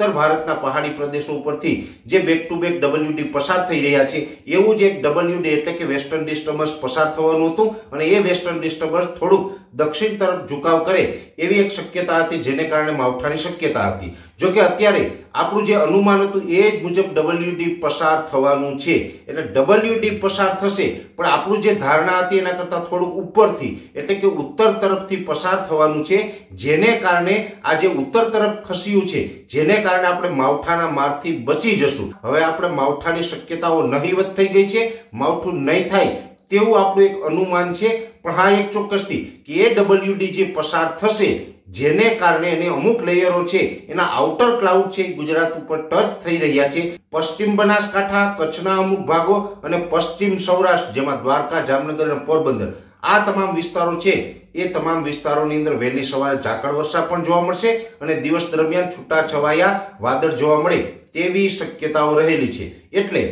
ઉત્તર ભારતના પહાડી પ્રદેશો ઉપરથી જે બેક ટુ બેક ડબલ્યુડી પસાર થઈ રહ્યા છે, એવું જ એક ડબલ્યુડી એટલે કે વેસ્ટર્ન ડિસ્ટર્બન્સ પસાર થવાનું હતું અને એ વેસ્ટર્ન ડિસ્ટર્બન્સ થોડુંક દક્ષિણ તરફ ઝુકાવ કરે એવી એક શક્યતા હતી, જેને કારણે માવઠાની શક્યતા હતી. જો કે અત્યારે આપણું જે અનુમાન હતું એ જ મુજબ ડબલ્યુડી પસાર થવાનું છે. એટલે ડબલ્યુડી પસાર થશે પણ આપણું જે ધારણા હતી એના કરતા થોડુંક ઉપરથી, એટલે કે ઉત્તર તરફથી પસાર થવાનું છે, જેને કારણે આ જે ઉત્તર તરફ ખસ્યું છે, જેને કારણે આપણે માવઠાના મારથી બચી જશું. હવે આપણે માવઠાની શક્યતાઓ નહીવત થઈ ગઈ છે, માવઠું નહીં થાય તેવું આપણું એક અનુમાન છે. પણ હા, એક ચોક્કસથી, કે એ ડબલ્યુડી જે પસાર થશે જેને કારણે એને અમુક લેયરો છે, એના આઉટર ક્લાઉડ છે ગુજરાત ઉપર ટચ થઈ રહ્યા છે. પશ્ચિમ બનાસકાંઠા, કચ્છના અમુક ભાગો અને પશ્ચિમ સૌરાષ્ટ્ર, જેમાં દ્વારકા, જામનગર અને પોરબંદર. આ તમામ વિસ્તારો છે. એ તમામ વિસ્તારોની અંદર વહેલી સવારે ઝાકળ વર્ષા પણ જોવા મળશે અને દિવસ દરમિયાન છૂટા છવાયા વાદળ જોવા મળે તેવી શક્યતાઓ રહેલી છે. એટલે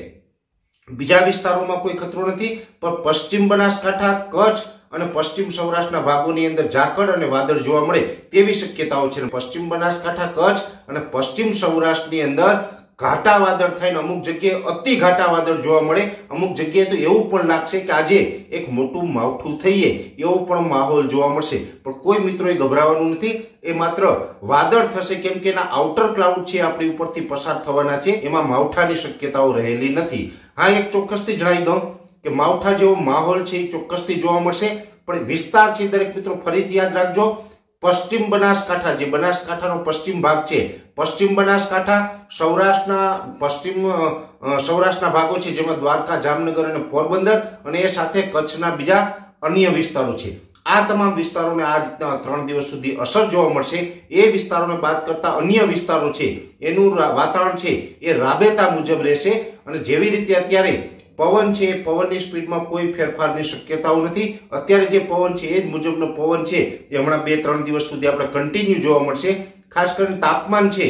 બીજા વિસ્તારોમાં કોઈ ખતરો નથી, પણ પશ્ચિમ બનાસકાંઠા, કચ્છ અને પશ્ચિમ સૌરાષ્ટ્રના ભાગોની અંદર ઝાકળ અને વાદળ જોવા મળે તેવી શક્યતાઓ છે. પશ્ચિમ બનાસકાંઠા, કચ્છ અને પશ્ચિમ સૌરાષ્ટ્રની અંદર ઘાટા વાદળ થઈને અમુક જગ્યાએ અતિ ઘાટા વાદળ જોવા મળે. અમુક જગ્યાએ તો એવું પણ લાગશે કે આજે એક મોટું માવઠું થઈએ એવો પણ માહોલ જોવા મળશે. પણ કોઈ મિત્રોએ ગભરાવાનું નથી. એ માત્ર વાદળ થશે કેમ કે એના આઉટર ક્લાઉડ છે આપણી ઉપરથી પસાર થવાના છે. એમાં માવઠાની શક્યતાઓ રહેલી નથી. હા, એક ચોક્કસથી જણાવી દઉં કે માવઠા જેવો માહોલ છે એ ચોક્કસથી જોવા મળશે. પણ વિસ્તાર છે દરેક મિત્રો ફરીથી યાદ રાખજો. પશ્ચિમ બનાસકાંઠા, જે બનાસકાંઠાનો પશ્ચિમ ભાગ છે, પશ્ચિમ બનાસકાંઠા સૌરાષ્ટ્રના પશ્ચિમ સૌરાષ્ટ્રના ભાગો છે, જેમાં દ્વારકા, જામનગર અને પોરબંદર અને એ સાથે કચ્છના બીજા અન્ય વિસ્તારો છે. આ તમામ વિસ્તારોને આ રીતના ત્રણ દિવસ સુધી અસર જોવા મળશે. એ વિસ્તારોને બાદ કરતા અન્ય વિસ્તારો છે, એનું વાતાવરણ છે, એ રાબેતા મુજબ રહેશે અને જેવી રીતે અત્યારે પવન છે, પવનની સ્પીડમાં કોઈ ફેરફારની શક્યતાઓ નથી. અત્યારે જે પવન છે, એ જ મુજબનો પવન છે એ હમણાં બે, ત્રણ દિવસ સુધી આપણે કન્ટિન્યુ જોવા મળશે. ખાસ કરીને તાપમાન છે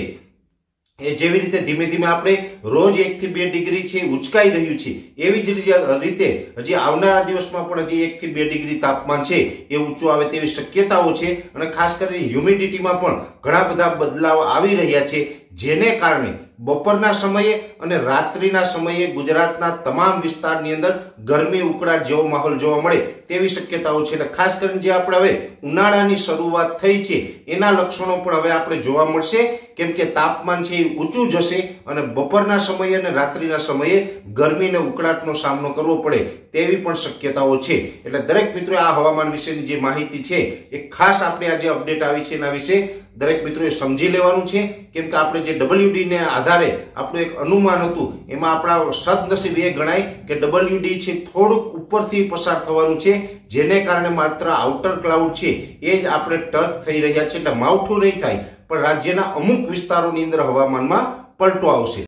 એ જેવી રીતે ધીમે ધીમે આપણે રોજ એક થી બે ડિગ્રી છે ઉચકાઈ રહ્યું છે, એવી જ રીતે હજી આવનારા દિવસમાં પણ હજી એક થી બે ડિગ્રી તાપમાન છે એ ઊંચું આવે તેવી શક્યતાઓ છે અને ખાસ કરીને હ્યુમિડિટીમાં પણ ઘણા બધા બદલાવ આવી રહ્યા છે જેને કારણે બપોરના સમયે અને રાત્રિના સમયે ગુજરાતના તમામ વિસ્તારની અંદર ગરમી ઉકળાટ જેવો માહોલ જોવા મળે તેવી શક્યતાઓ છે. અને ખાસ કરીને જે આપણે હવે ઉનાળાની શરૂઆત થઈ છે, એના લક્ષણો પણ હવે આપણે જોવા મળશે. કેમ કે તાપમાન છે એ ઊંચું જશે અને બપોરના સમયે અને રાત્રિના સમયે ગરમી અને ઉકળાટનો સામનો કરવો પડે તેવી પણ શક્યતાઓ છે. એટલે દરેક મિત્રો આ હવામાન વિશેની જે માહિતી છે, એ ખાસ આપણે આજે અપડેટ આવી છે એના વિશે દરેક મિત્રોએ સમજી લેવાનું છે. કેમ કે આપણે જે ડબલ્યુડી ને આધારે આપણું એક અનુમાન હતું, એમાં આપણા સદનસીબ એ ગણાય કે ડબલ્યુડી છે થોડુંક ઉપરથી પસાર થવાનું છે, જેને કારણે માત્ર આઉટર ક્લાઉડ છે, એ જ આપણે ટચ થઈ રહ્યા છે. એટલે માવઠું નહીં થાય, પણ રાજ્યના અમુક વિસ્તારોની અંદર હવામાનમાં પલટો આવશે.